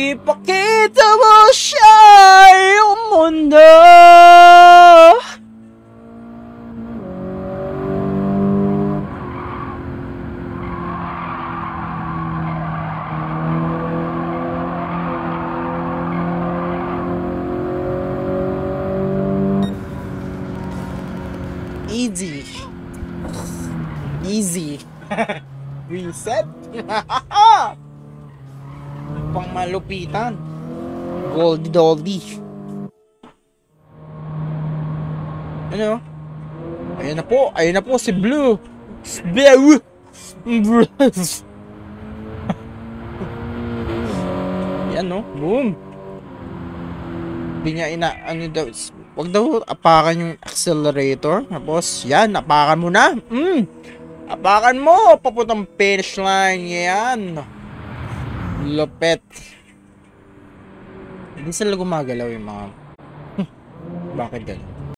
Ipakita mo siya yung mundo. Easy. Easy. Reset. Pang malupitan. Goldie Doldy. Ano? Ayan na po. Ayan na po si Blue. Blue. Blue. Yan no. Boom. Hindi niya ina... Ano daw... Wag daw apakan yung accelerator. Tapos, yan. Apakan mo na. Mm. Apakan mo. Papuntang finish line. Yan. Lupet. Hindi sila gumagalaw yung mga... Bakit ganun?